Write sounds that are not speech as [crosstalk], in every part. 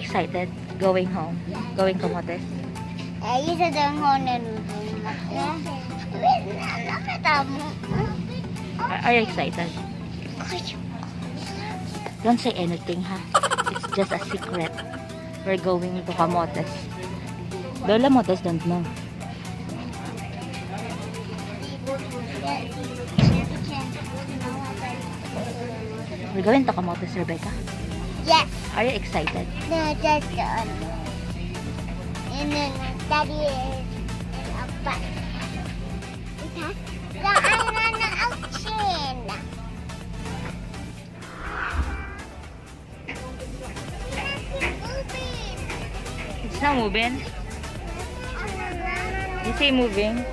Excited? Going home? Going to Motes? Eh, isa daw ho nalulung. Nakita mo. Are, you excited? Don't say anything, ha? It's just a secret. We're going to Camotes. Lola Motes don't know. We're going to Camotes, Rebecca. Yes. Are you excited? No, the other. And then daddy is in a butt. Ita? Daan na na ocean. It's not moving. You say moving.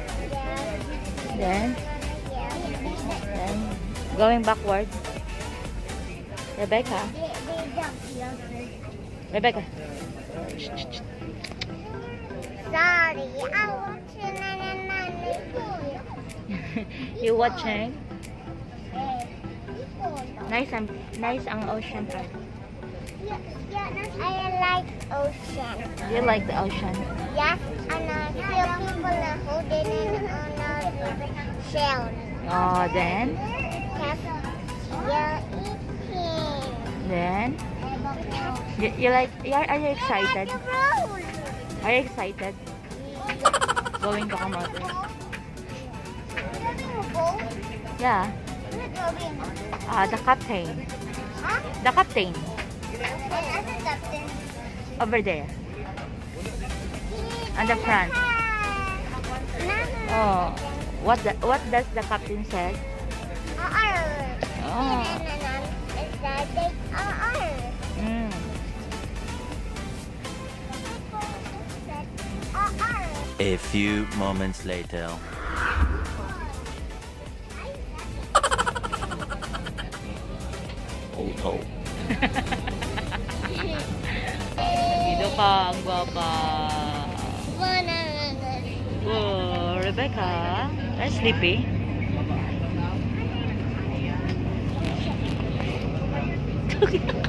Then, then, going backward. Rebecca. Rebecca. Sorry, I'm [laughs] watching you watching? Nice and nice ang ocean part. I like ocean. You like the ocean? Yes, and I feel people are holding it on a shell. Oh, then, Yes, eating. Then, you, you like, you are, are you excited? Are you excited? Going to Camotes? Yeah. Uh, the captain. Huh? The captain. captain. Over there. On the front. Oh. What the, what does the captain say? Oh. A few moments later. [laughs] Oh, oh. Dito ka, ang guwapa. Oh, Rebecca. Are you sleepy? [laughs]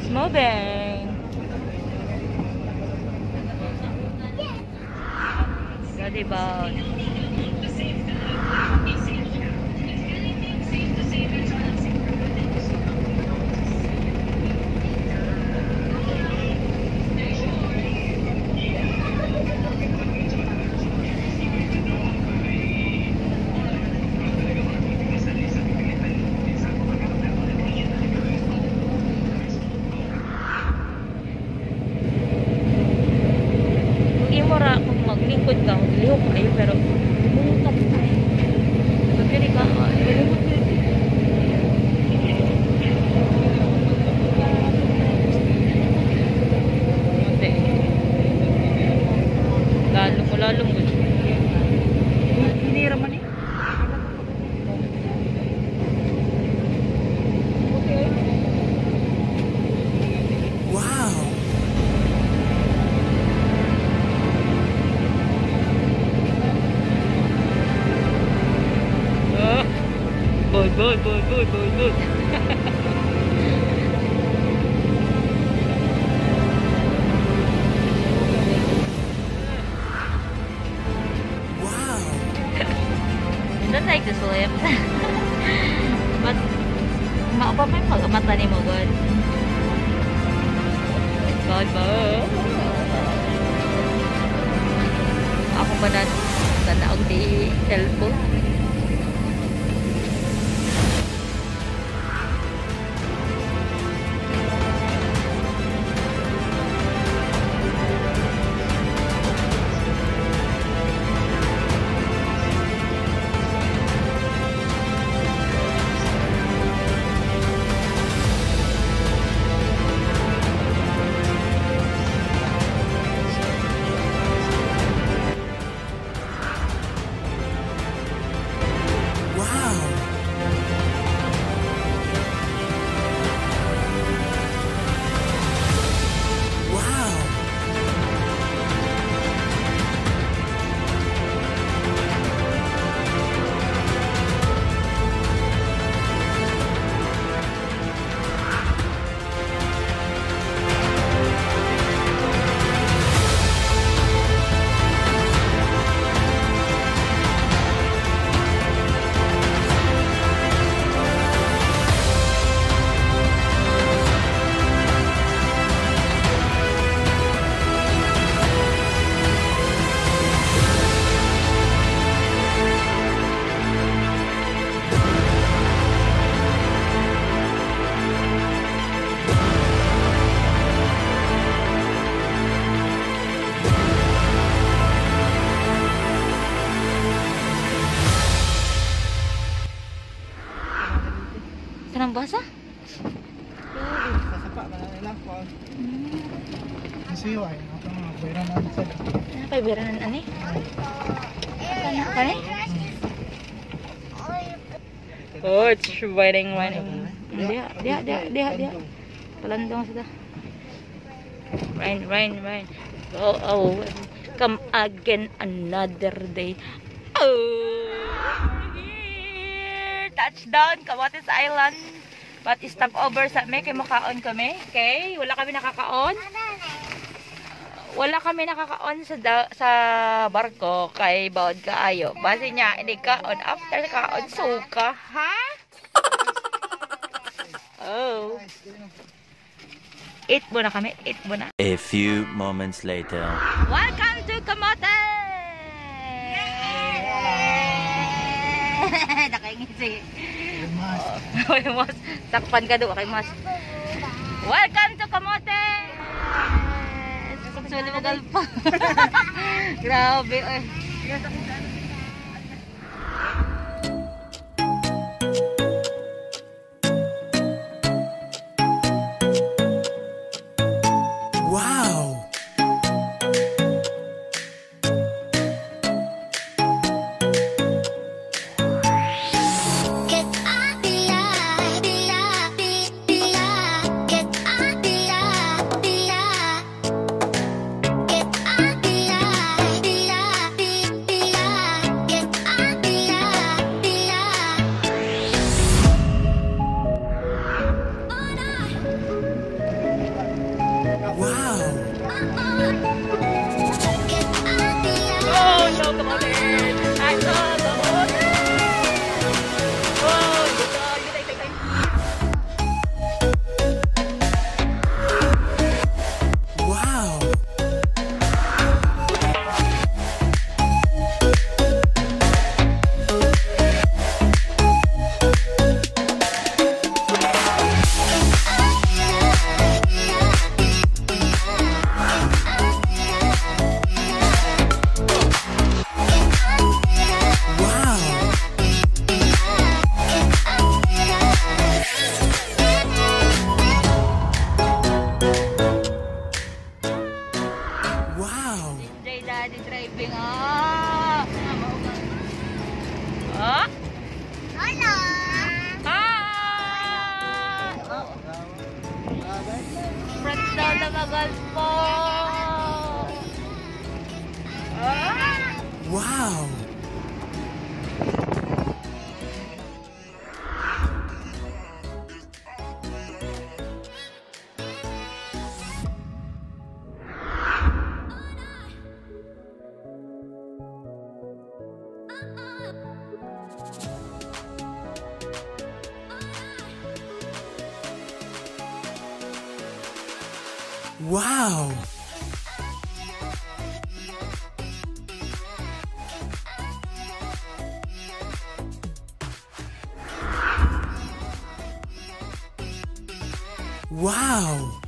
It's moving. Got about. Mo, lalo mo. Hinira man eh. basah. Oh, wedding wedding. Dia dia dia dia dia. Pelan sudah. Rain rain rain. Oh oh. Come again another day. Oh. Touchdown Kawatis Island. But stop over sa me, kay makaon kami. Okay? Wala kami nakakaon. Wala kami nakakaon sa da- sa barko kay bawod kaayo. Base niya, hindi kaon. After kaon, suka. Ha? [laughs] oh. Eat muna kami. Eat muna. A few moments later. Welcome to Kamote! [laughs] Nakingisi. Mas. [laughs] Uy, mas. Takpan ka doon kay mas. Welcome to Kamote! Sexually magalpa. [laughs] Grabe, eh. Wow!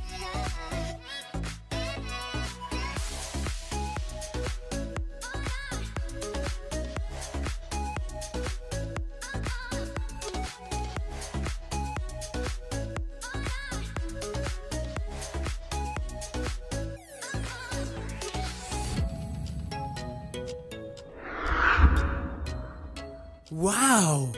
Wow!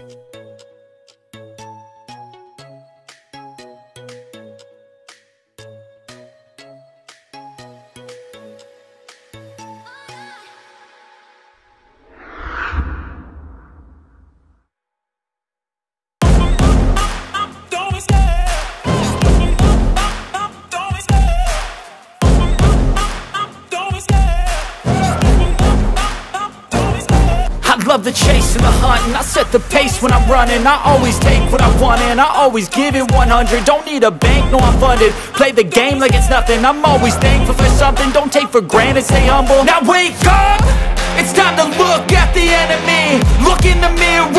The pace when I'm running. I always take what I want and I always give it 100 Don't need a bank, no I'm funded. Play the game like it's nothing. I'm always thankful for something. Don't take for granted, stay humble. Now wake up! It's time to look at the enemy. Look in the mirror